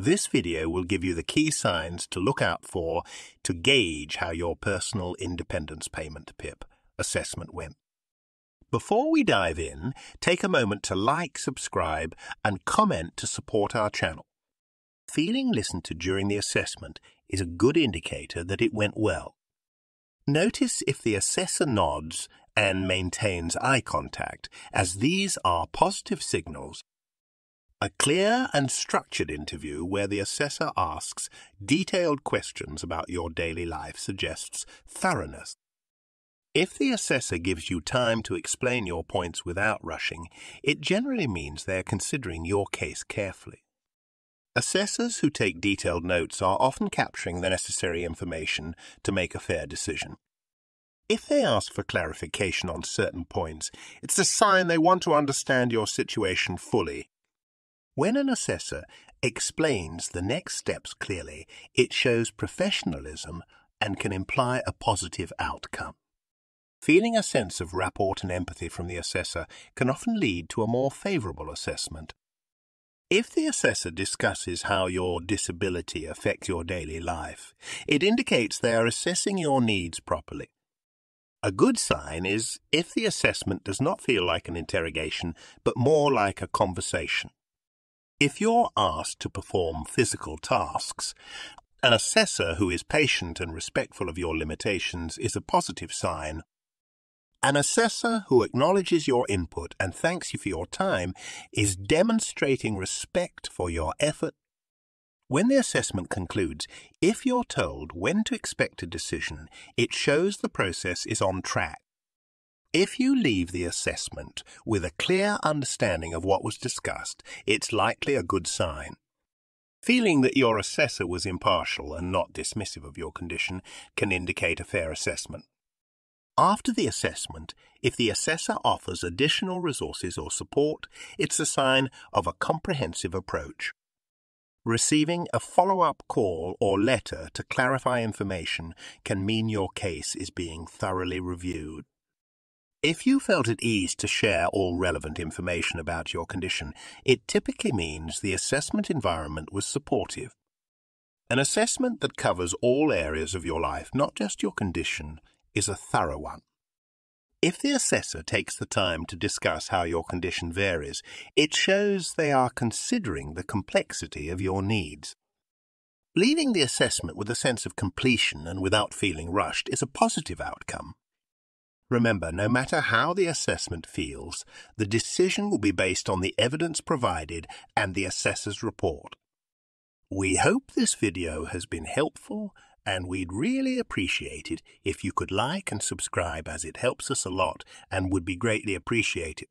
This video will give you the key signs to look out for to gauge how your personal independence payment PIP assessment went. Before we dive in, take a moment to like, subscribe, and comment to support our channel. Feeling listened to during the assessment is a good indicator that it went well. Notice if the assessor nods and maintains eye contact, as these are positive signals. A clear and structured interview where the assessor asks detailed questions about your daily life suggests thoroughness. If the assessor gives you time to explain your points without rushing, it generally means they are considering your case carefully. Assessors who take detailed notes are often capturing the necessary information to make a fair decision. If they ask for clarification on certain points, it's a sign they want to understand your situation fully. When an assessor explains the next steps clearly, it shows professionalism and can imply a positive outcome. Feeling a sense of rapport and empathy from the assessor can often lead to a more favorable assessment. If the assessor discusses how your disability affects your daily life, it indicates they are assessing your needs properly. A good sign is if the assessment does not feel like an interrogation, but more like a conversation. If you're asked to perform physical tasks, an assessor who is patient and respectful of your limitations is a positive sign an assessor who acknowledges your input and thanks you for your time is demonstrating respect for your effort. When the assessment concludes, if you're told when to expect a decision, it shows the process is on track. If you leave the assessment with a clear understanding of what was discussed, it's likely a good sign. Feeling that your assessor was impartial and not dismissive of your condition can indicate a fair assessment. After the assessment, if the assessor offers additional resources or support, it's a sign of a comprehensive approach. Receiving a follow up call or letter to clarify information can mean your case is being thoroughly reviewed. If you felt at ease to share all relevant information about your condition, it typically means the assessment environment was supportive. An assessment that covers all areas of your life, not just your condition, is a thorough one. If the assessor takes the time to discuss how your condition varies, it shows they are considering the complexity of your needs. Leaving the assessment with a sense of completion and without feeling rushed is a positive outcome. Remember, no matter how the assessment feels, the decision will be based on the evidence provided and the assessor's report. We hope this video has been helpful and we'd really appreciate it if you could like and subscribe as it helps us a lot and would be greatly appreciated.